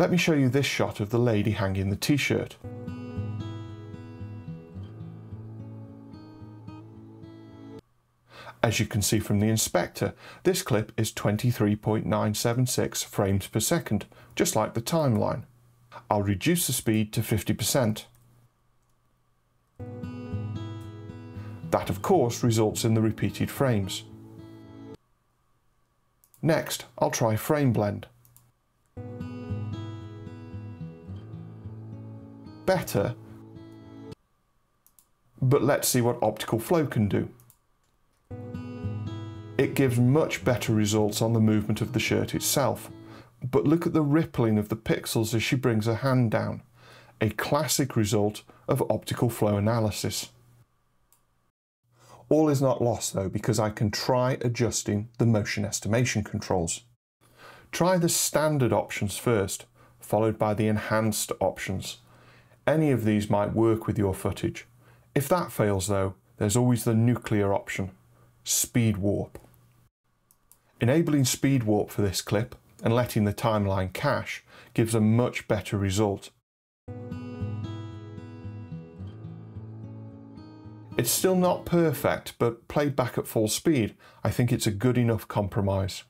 Let me show you this shot of the lady hanging the t-shirt. As you can see from the inspector, this clip is 23.976 frames per second, just like the timeline. I'll reduce the speed to 50%. That of course results in the repeated frames. Next, I'll try frame blend. Better, but let's see what optical flow can do. It gives much better results on the movement of the shirt itself, but look at the rippling of the pixels as she brings her hand down, a classic result of optical flow analysis. All is not lost though because I can try adjusting the motion estimation controls. Try the standard options first, followed by the enhanced options. Any of these might work with your footage. If that fails though, there's always the nuclear option, speed warp. Enabling speed warp for this clip and letting the timeline cache gives a much better result. It's still not perfect, but played back at full speed, I think it's a good enough compromise.